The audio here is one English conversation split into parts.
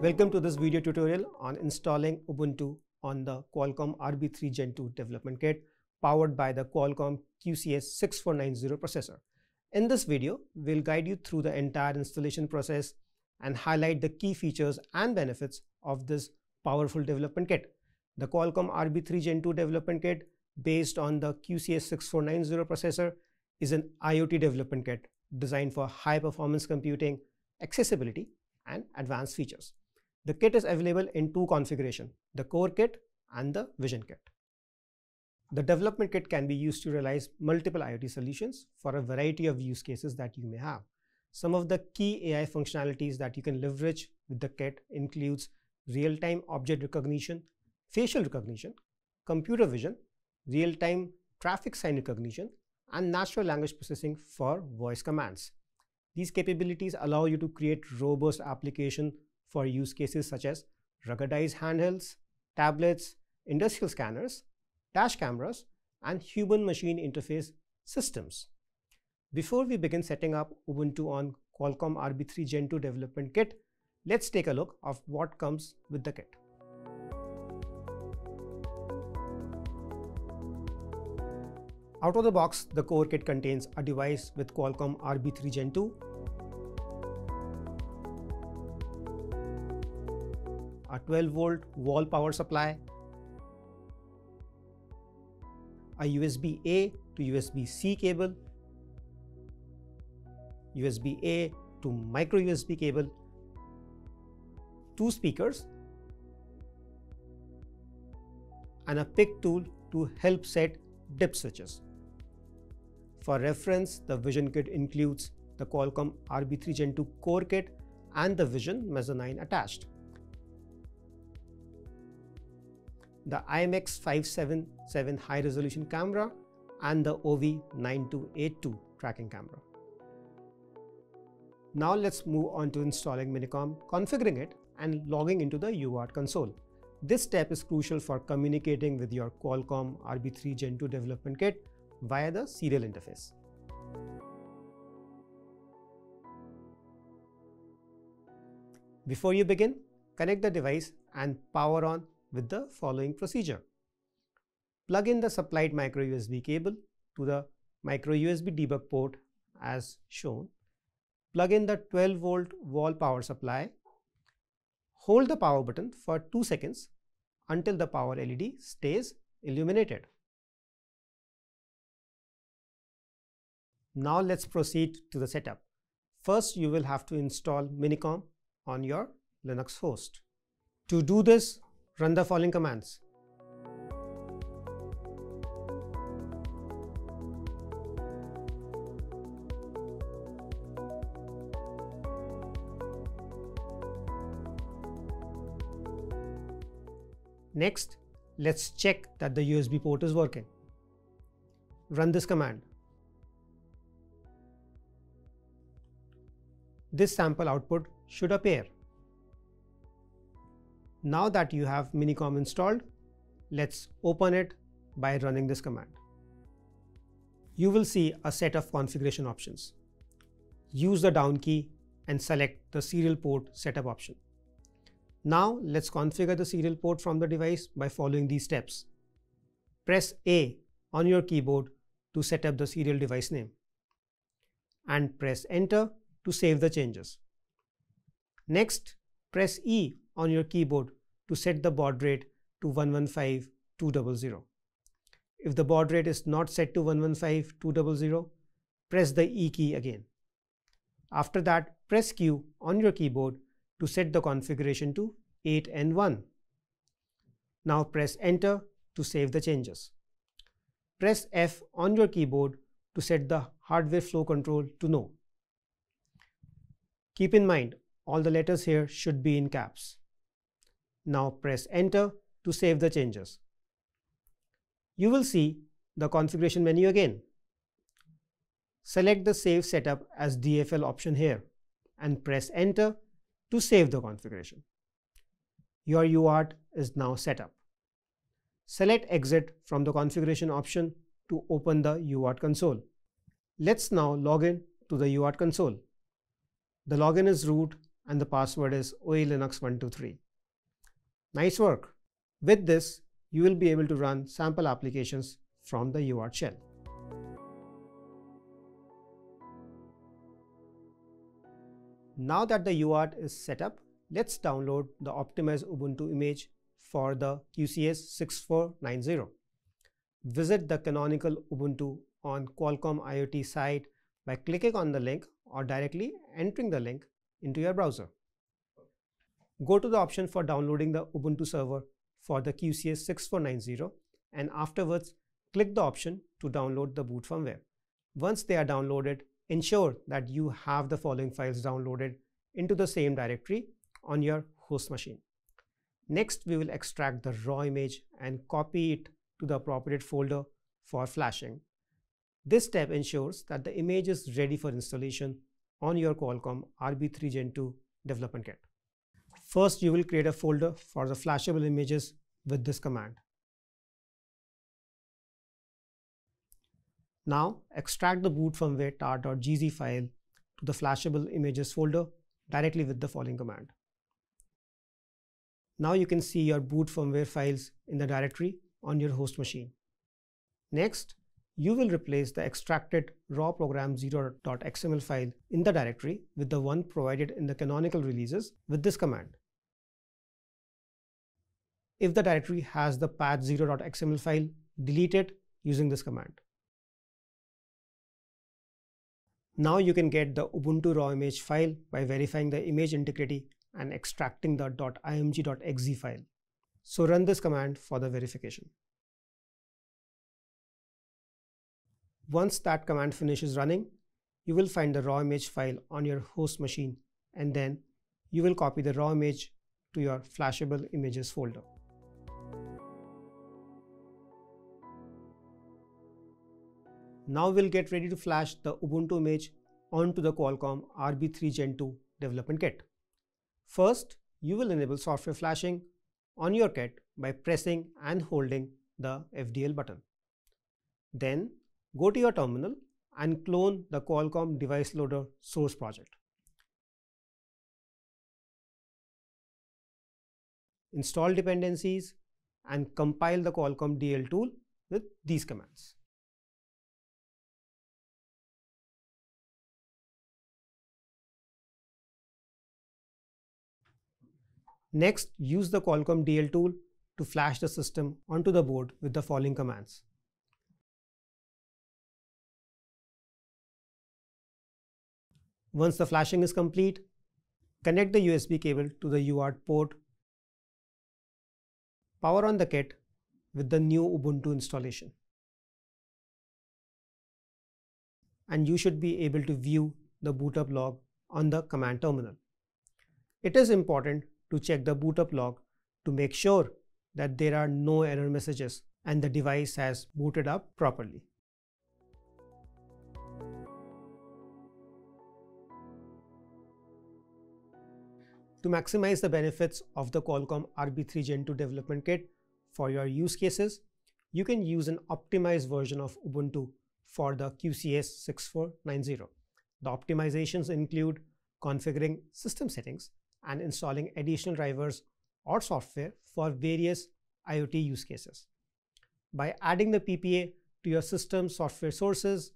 Welcome to this video tutorial on installing Ubuntu on the Qualcomm RB3 Gen 2 development kit powered by the Qualcomm QCS6490 processor. In this video, we'll guide you through the entire installation process and highlight the key features and benefits of this powerful development kit. The Qualcomm RB3 Gen 2 development kit based on the QCS6490 processor is an IoT development kit designed for high performance computing, accessibility, and advanced features. The kit is available in two configurations, the core kit and the vision kit. The development kit can be used to realize multiple IoT solutions for a variety of use cases that you may have. Some of the key AI functionalities that you can leverage with the kit includes real-time object recognition, facial recognition, computer vision, real-time traffic sign recognition, and natural language processing for voice commands. These capabilities allow you to create robust application for use cases such as ruggedized handhelds, tablets, industrial scanners, dash cameras, and human-machine interface systems. Before we begin setting up Ubuntu on Qualcomm RB3 Gen 2 development kit, let's take a look of what comes with the kit. Out of the box, the core kit contains a device with Qualcomm RB3 Gen 2 a 12 volt wall power supply, a USB A to USB C cable, USB A to micro USB cable, two speakers, and a pick tool to help set dip switches. For reference, the Vision kit includes the Qualcomm RB3 Gen 2 core kit and the Vision mezzanine attached. The IMX577 high resolution camera and the OV9282 tracking camera. Now let's move on to installing Minicom, configuring it and logging into the UART console. This step is crucial for communicating with your Qualcomm RB3 Gen 2 development kit via the serial interface. Before you begin, connect the device and power on with the following procedure. Plug in the supplied micro USB cable to the micro USB debug port as shown. Plug in the 12 volt wall power supply. Hold the power button for 2 seconds until the power LED stays illuminated. Now let's proceed to the setup. First, you will have to install Minicom on your Linux host. To do this, Run the following commands. Next, let's check that the USB port is working. Run this command. This sample output should appear. Now that you have Minicom installed, let's open it by running this command. You will see a set of configuration options. Use the down key and select the serial port setup option. Now let's configure the serial port from the device by following these steps. Press A on your keyboard to set up the serial device name and press enter to save the changes. Next, press E on your keyboard to set the baud rate to 115200. If the baud rate is not set to 115200, press the E key again. After that, press Q on your keyboard to set the configuration to 8N1. Now press Enter to save the changes. Press F on your keyboard to set the hardware flow control to no. Keep in mind, all the letters here should be in caps. Now press enter to save the changes. You will see the configuration menu again. Select the save setup as DFL option here and press enter to save the configuration. Your UART is now set up. Select exit from the configuration option to open the UART console. Let's now log in to the UART console. The login is root and the password is oelinux123. Nice work! With this, you will be able to run sample applications from the UART shell. Now that the UART is set up, let's download the optimized Ubuntu image for the QCS 6490. Visit the canonical Ubuntu on Qualcomm IoT site by clicking on the link or directly entering the link into your browser. Go to the option for downloading the Ubuntu server for the QCS 6490 and afterwards click the option to download the boot firmware. Once they are downloaded, ensure that you have the following files downloaded into the same directory on your host machine. Next, we will extract the raw image and copy it to the appropriate folder for flashing. This step ensures that the image is ready for installation on your Qualcomm RB3 Gen 2 development kit. First, you will create a folder for the flashable images with this command. Now, extract the boot firmware tar.gz file to the flashable images folder directly with the following command. Now you can see your boot firmware files in the directory on your host machine. Next, you will replace the extracted raw program 0.xml file in the directory with the one provided in the canonical releases with this command. If the directory has the patch 0.xml file, delete it using this command. Now you can get the Ubuntu raw image file by verifying the image integrity and extracting the .img.xz file. So run this command for the verification. Once that command finishes running, you will find the raw image file on your host machine and then you will copy the raw image to your flashable images folder. Now we'll get ready to flash the Ubuntu image onto the Qualcomm RB3 Gen 2 development kit. First, you will enable software flashing on your kit by pressing and holding the FDL button. Then go to your terminal and clone the Qualcomm device loader source project. Install dependencies and compile the Qualcomm DL tool with these commands. Next, use the Qualcomm DL tool to flash the system onto the board with the following commands. Once the flashing is complete, connect the USB cable to the UART port. Power on the kit with the new Ubuntu installation. And you should be able to view the boot up log on the command terminal. It is important to check the boot up log to make sure that there are no error messages and the device has booted up properly. To maximize the benefits of the Qualcomm RB3 Gen 2 development kit for your use cases, you can use an optimized version of Ubuntu for the QCS 6490. The optimizations include configuring system settings and installing additional drivers or software for various IoT use cases. By adding the PPA to your system software sources,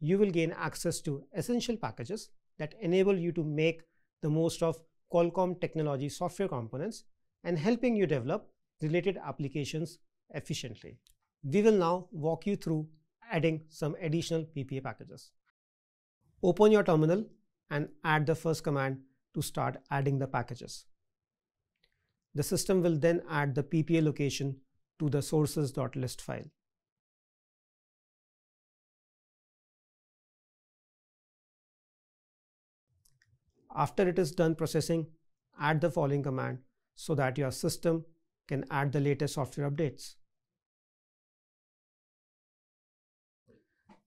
you will gain access to essential packages that enable you to make the most of Qualcomm technology software components and helping you develop related applications efficiently. We will now walk you through adding some additional PPA packages. Open your terminal and add the first command to start adding the packages. The system will then add the PPA location to the sources.list file. After it is done processing, add the following command so that your system can add the latest software updates.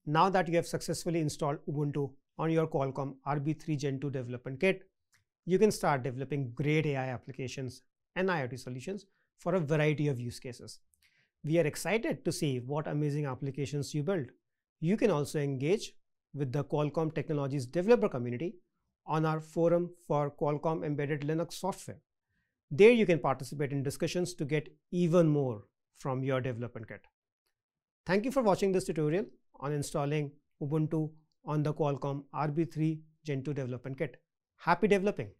Now that you have successfully installed Ubuntu on your Qualcomm RB3 Gen 2 development kit, you can start developing great AI applications and IoT solutions for a variety of use cases. We are excited to see what amazing applications you build. You can also engage with the Qualcomm Technologies developer community on our forum for Qualcomm embedded Linux software. There you can participate in discussions to get even more from your development kit. Thank you for watching this tutorial on installing Ubuntu on the Qualcomm RB3 Gen 2 development kit. Happy developing!